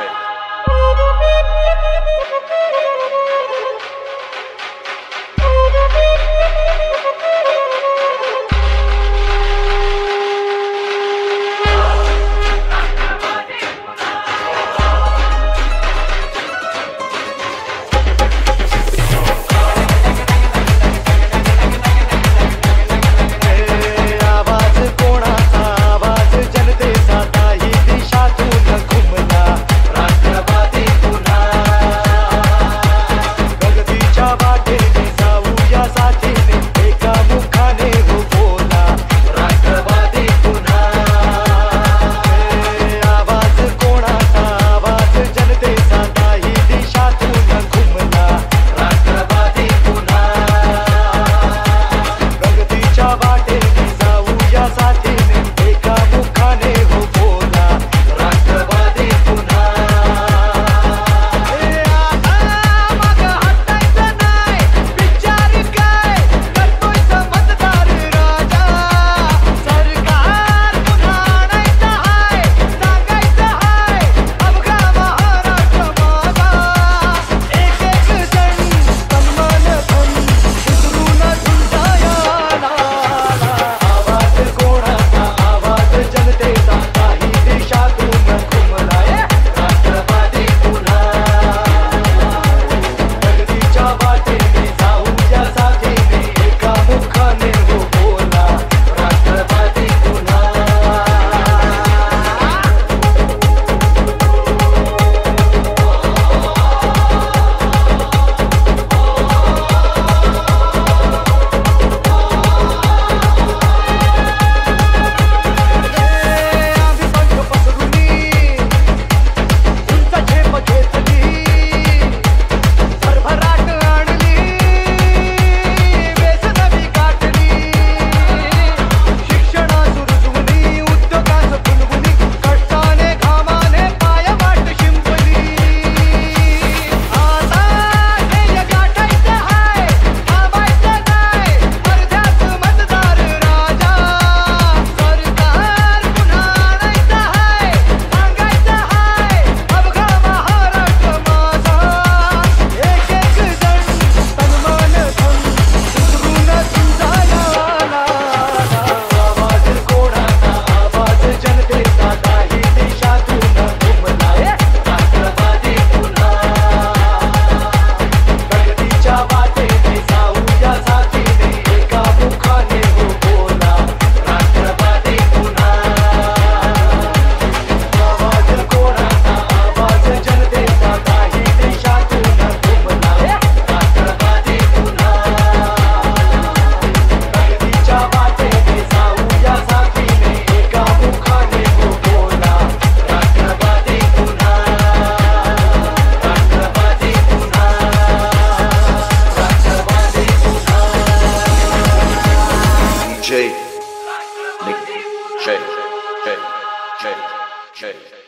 Perfect. J. Nick J. J. J. J. J.